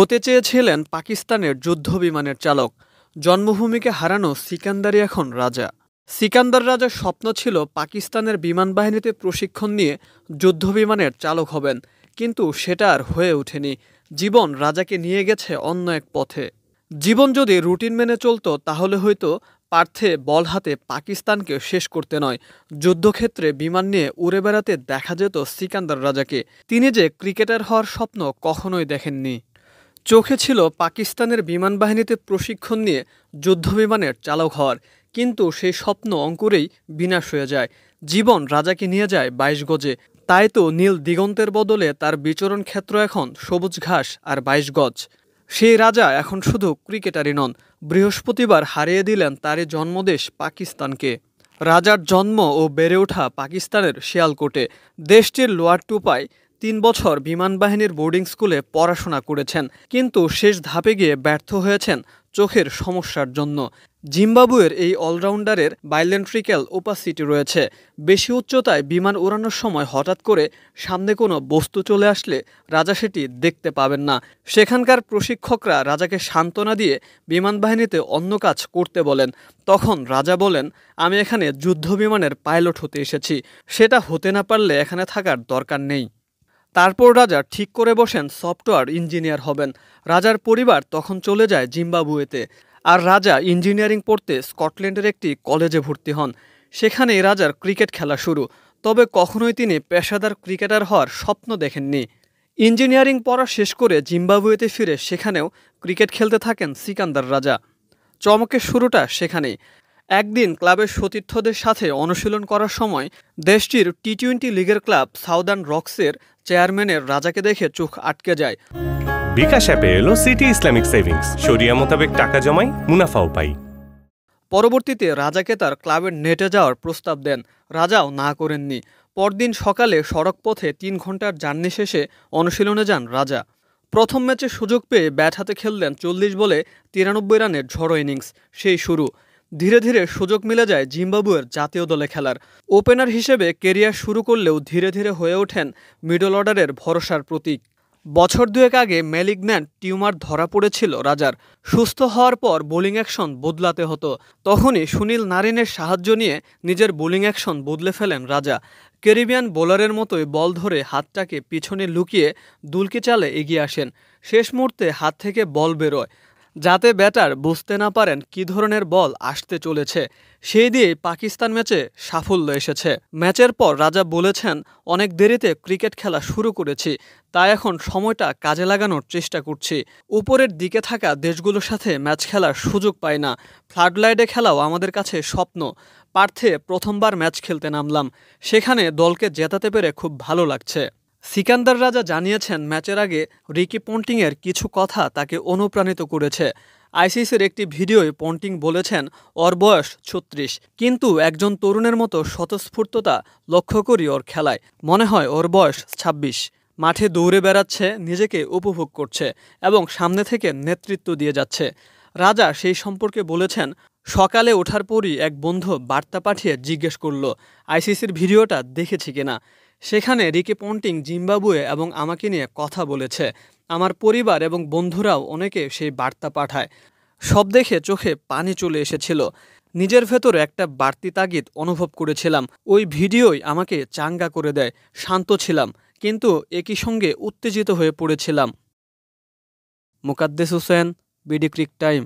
হতে চেয়েছিলেন পাকিস্তানের যুদ্ধবিমানের চালক। জন্মভূমিকে হারানো সিকান্দারই এখন রাজা। সিকান্দার রাজার স্বপ্ন ছিল পাকিস্তানের বিমান বাহিনীতে প্রশিক্ষণ নিয়ে যুদ্ধবিমানের চালক হবেন, কিন্তু সেটা আর হয়ে ওঠেনি। জীবন রাজাকে নিয়ে গেছে অন্য এক পথে। জীবন যদি রুটিন মেনে চলতো, তাহলে হয়তো পার্থে বল হাতে পাকিস্তানকে শেষ করতে নয়। যুদ্ধক্ষেত্রে বিমান নিয়ে উড়ে বেড়াতে দেখা যেত সিকান্দার রাজাকে। তিনি যে ক্রিকেটার হওয়ার স্বপ্ন কখনোই দেখেননি। চোখে ছিল পাকিস্তানের বিমান বাহিনীতে প্রশিক্ষণ নিয়ে যুদ্ধবিমানের চালক হওয়ার। কিন্তু সেই স্বপ্ন অঙ্কুরেই বিনাশ হয়ে যায়। জীবন রাজাকে নিয়ে যায় বাইশ গজে। তাই তো নীল দিগন্তের বদলে তার বিচরণ ক্ষেত্র এখন সবুজ ঘাস আর বাইশ গজ। সেই রাজা এখন শুধু ক্রিকেটারই নন, বৃহস্পতিবার হারিয়ে দিলেন তারই জন্মদেশ পাকিস্তানকে। রাজার জন্ম ও বেড়ে ওঠা পাকিস্তানের শিয়ালকোটে। দেশটির লোয়ার টুপায় তিন বছর বিমান বাহিনীর বোর্ডিং স্কুলে পড়াশোনা করেছেন, কিন্তু শেষ ধাপে গিয়ে ব্যর্থ হয়েছেন চোখের সমস্যার জন্য। জিম্বাবুয়ের এই অলরাউন্ডারের বাইলেন্ট্রিক্যাল ওপাসিটি রয়েছে। বেশি উচ্চতায় বিমান উড়ানোর সময় হঠাৎ করে সামনে কোনো বস্তু চলে আসলে রাজা সেটি দেখতে পাবেন না। সেখানকার প্রশিক্ষকরা রাজাকে সান্ত্বনা দিয়ে বিমান বাহিনীতে অন্য কাজ করতে বলেন। তখন রাজা বলেন, আমি এখানে যুদ্ধ বিমানের পাইলট হতে এসেছি। সেটা হতে না পারলে এখানে থাকার দরকার নেই। তারপর রাজা ঠিক করে বসেন সফটওয়্যার ইঞ্জিনিয়ার হবেন। রাজার পরিবার তখন চলে যায় জিম্বাবুয়েতে। আর রাজা ইঞ্জিনিয়ারিং পড়তে স্কটল্যান্ডের একটি কলেজে ভর্তি হন। সেখানেই রাজার ক্রিকেট খেলা শুরু। তবে কখনোই তিনি পেশাদার ক্রিকেটার হওয়ার স্বপ্ন দেখেননি। ইঞ্জিনিয়ারিং পড়া শেষ করে জিম্বাবুয়েতে ফিরে সেখানেও ক্রিকেট খেলতে থাকেন সিকান্দার রাজা। চমকের শুরুটা সেখানেই। একদিন ক্লাবের সতীর্থদের সাথে অনুশীলন করার সময় দেশটির টি টোয়েন্টি লিগের ক্লাব সাউদার্ন রক্সের চেয়ারম্যানের রাজাকে দেখে চোখ আটকে যায়। বিকাশ অ্যাপে এলো সিটি ইসলামিক সেভিংস। শরিয়া মোতাবেক টাকা জমাই মুনাফাও পাই পরবর্তীতে রাজাকে তার ক্লাবের নেটে যাওয়ার প্রস্তাব দেন। রাজাও না করেননি। পরদিন সকালে সড়কপথে তিন ঘণ্টার জার্নি শেষে অনুশীলনে যান রাজা। প্রথম ম্যাচে সুযোগ পেয়ে ব্যাট হাতে খেললেন চল্লিশ বলে তিরানব্বই রানের ঝড়ো ইনিংস। সেই শুরু। ধীরে ধীরে সুযোগ মিলে যায় জিম্বাবুয়ের জাতীয় দলে খেলার। ওপেনার হিসেবে কেরিয়ার শুরু করলেও ধীরে ধীরে হয়ে ওঠেন মিডল অর্ডারের ভরসার প্রতীক। বছর দুয়েক আগে ম্যালিগন্যান্ট টিউমার ধরা পড়েছিল রাজার। সুস্থ হওয়ার পর বোলিং অ্যাকশন বদলাতে হতো। তখনই সুনীল নারিনের সাহায্য নিয়ে নিজের বোলিং অ্যাকশন বদলে ফেলেন রাজা। ক্যারিবিয়ান বোলারের মতোই বল ধরে হাতটাকে পিছনে লুকিয়ে দুলকে চালে এগিয়ে আসেন। শেষ মুহূর্তে হাত থেকে বল বেরোয়। যাতে ব্যাটার বুঝতে না পারেন কী ধরনের বল আসতে চলেছে। সেই দিয়েই পাকিস্তান ম্যাচে সাফল্য এসেছে। ম্যাচের পর রাজা বলেছেন, অনেক দেরিতে ক্রিকেট খেলা শুরু করেছি, তাই এখন সময়টা কাজে লাগানোর চেষ্টা করছি। উপরের দিকে থাকা দেশগুলোর সাথে ম্যাচ খেলার সুযোগ পাই না। ফ্লাডলাইটে খেলাও আমাদের কাছে স্বপ্ন। পার্থে প্রথমবার ম্যাচ খেলতে নামলাম। সেখানে দলকে জেতাতে পেরে খুব ভালো লাগছে। সিকান্দার রাজা জানিয়েছেন, ম্যাচের আগে রিকি পন্টিংয়ের কিছু কথা তাকে অনুপ্রাণিত করেছে। আইসিসির একটি ভিডিওয় পন্টিং বলেছেন, ওর বয়স ছত্রিশ, কিন্তু একজন তরুণের মতো স্বতঃস্ফূর্ততা লক্ষ্য করি ওর খেলায়। মনে হয় ওর বয়স ২৬ মাঠে দৌড়ে বেড়াচ্ছে, নিজেকে উপভোগ করছে এবং সামনে থেকে নেতৃত্ব দিয়ে যাচ্ছে। রাজা সেই সম্পর্কে বলেছেন, সকালে ওঠার পরই এক বন্ধু বার্তা পাঠিয়ে জিজ্ঞেস করল, আইসিসির ভিডিওটা দেখেছি কিনা সেখানে রিকি পন্টিং জিম্বাবুয়ে এবং আমাকে নিয়ে কথা বলেছে। আমার পরিবার এবং বন্ধুরাও অনেকে সেই বার্তা পাঠায়। সব দেখে চোখে পানি চলে এসেছিল। নিজের ভেতরে একটা বাড়তি তাগিদ অনুভব করেছিলাম। ওই ভিডিওই আমাকে চাঙ্গা করে দেয়। শান্ত ছিলাম, কিন্তু একই সঙ্গে উত্তেজিত হয়ে পড়েছিলাম। Mukaddes Hossain, BD cric time.